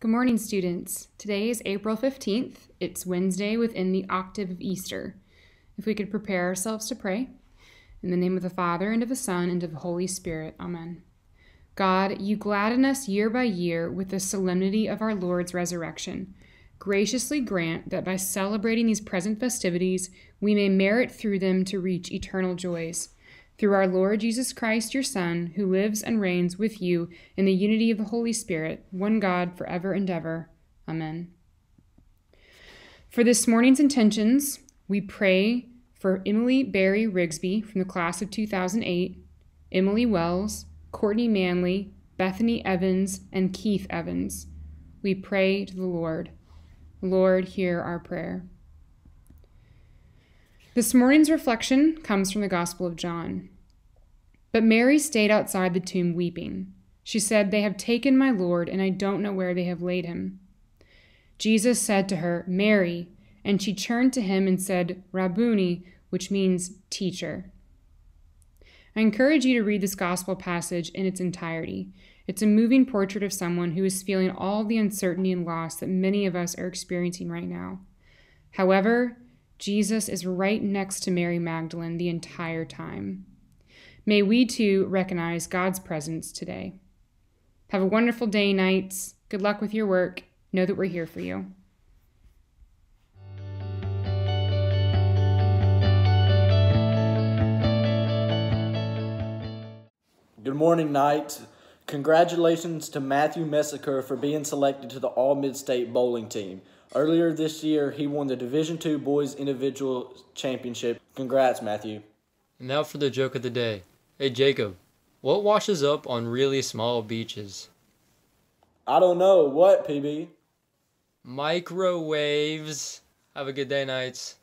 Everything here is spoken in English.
Good morning, students. Today is April 15th. It's Wednesday within the octave of Easter. If we could prepare ourselves to pray. In the name of the Father, and of the Son, and of the Holy Spirit. Amen. God, you gladden us year by year with the solemnity of our Lord's resurrection. Graciously grant that by celebrating these present festivities, we may merit through them to reach eternal joys through our Lord Jesus Christ, your Son, who lives and reigns with you in the unity of the Holy Spirit, one God, for ever and ever. Amen. For this morning's intentions, we pray for Emily Barry Rigsby from the class of 2008, Emily Wells, Courtney Manley, Bethany Evans, and Keith Evans. We pray to the Lord. Lord, hear our prayer. This morning's reflection comes from the Gospel of John. But Mary stayed outside the tomb weeping. She said, They have taken my Lord, and I don't know where they have laid him. Jesus said to her, Mary, and she turned to him and said, Rabboni, which means teacher. I encourage you to read this gospel passage in its entirety. It's a moving portrait of someone who is feeling all the uncertainty and loss that many of us are experiencing right now. However, Jesus is right next to Mary Magdalene the entire time. May we too recognize God's presence today. Have a wonderful day, Knights. Good luck with your work. Know that we're here for you. Good morning, Knights. Congratulations to Matthew Messiker for being selected to the All Mid State bowling team. Earlier this year, he won the Division II Boys Individual Championship. Congrats, Matthew. Now for the joke of the day. Hey Jacob, what washes up on really small beaches? I don't know. What, PB? Microwaves. Have a good day, Knights.